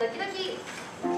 ドキドキ。